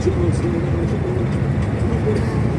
Thank you.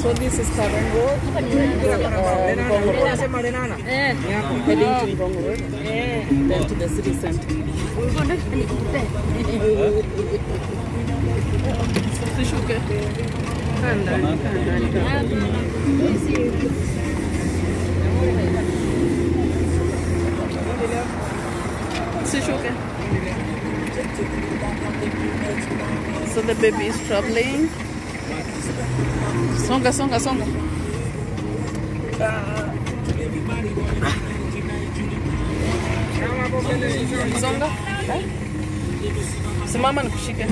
This is Cavern Road. Heading to Bongo Road. Then to the city center. So the baby is traveling. Songa, songa, songa. Songa. Simama nikushike.